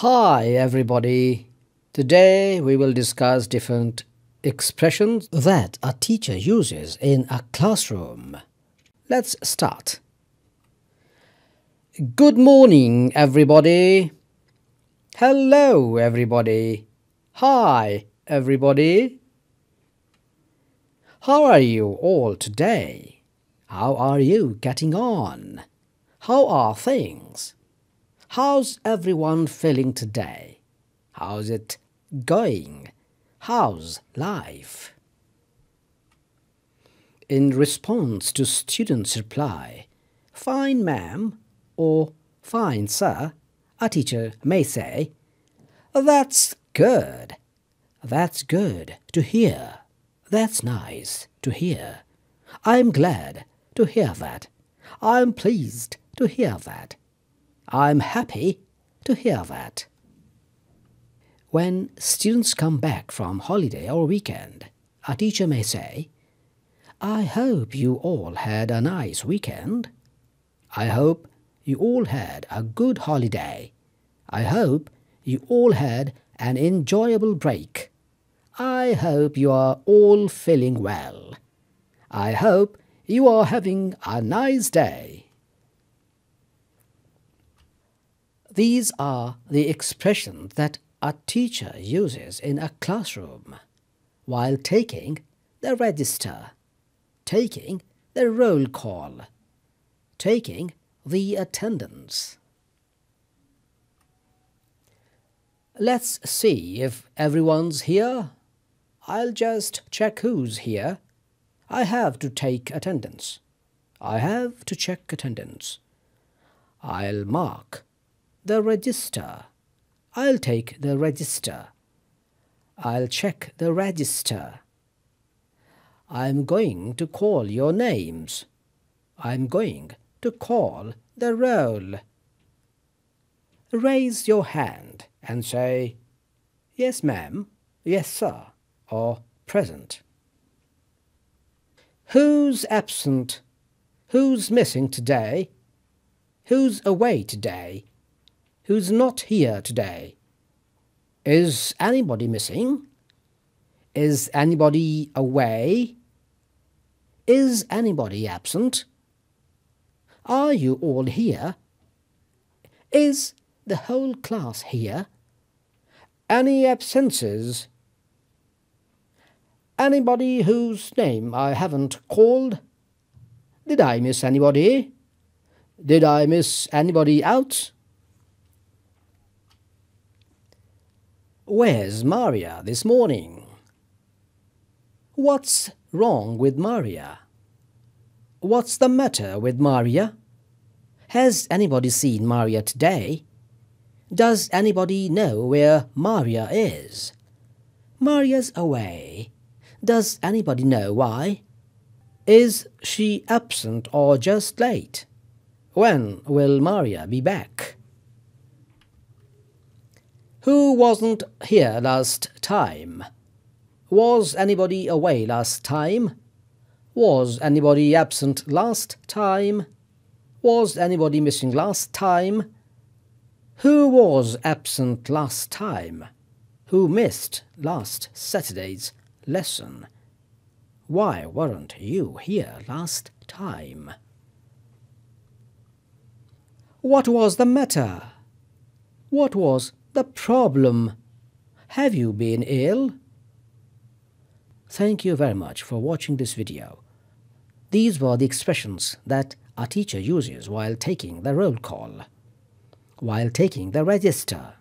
Hi, everybody. Today we will discuss different expressions that a teacher uses in a classroom. Let's start. Good morning, everybody. Hello, everybody. Hi, everybody. How are you all today? How are you getting on? How are things? How's everyone feeling today? How's it going? How's life? In response to students' reply, Fine, ma'am, or Fine, sir, a teacher may say, That's good. That's good to hear. That's nice to hear. I'm glad to hear that. I'm pleased to hear that. I'm happy to hear that. When students come back from holiday or weekend, a teacher may say, I hope you all had a nice weekend. I hope you all had a good holiday. I hope you all had an enjoyable break. I hope you are all feeling well. I hope you are having a nice day. These are the expressions that a teacher uses in a classroom while taking the register, taking the roll call, taking the attendance. Let's see if everyone's here. I'll just check who's here. I have to take attendance. I have to check attendance. I'll mark the register. I'll take the register. I'll check the register. I'm going to call your names. I'm going to call the roll. Raise your hand and say, Yes, ma'am, yes, sir, or present. Who's absent? Who's missing today? Who's away today? Who's not here today? Is anybody missing? Is anybody away? Is anybody absent? Are you all here? Is the whole class here? Any absences? Anybody whose name I haven't called? Did I miss anybody? Did I miss anybody out? Where's Maria this morning? What's wrong with Maria? What's the matter with Maria? Has anybody seen Maria today? Does anybody know where Maria is? Maria's away. Does anybody know why? Is she absent or just late? When will Maria be back? Who wasn't here last time? Was anybody away last time? Was anybody absent last time? Was anybody missing last time? Who was absent last time? Who missed last Saturday's lesson. Why weren't you here last time? What was the matter? What was the problem? Have you been ill? Thank you very much for watching this video. These were the expressions that a teacher uses while taking the roll call, while taking the register,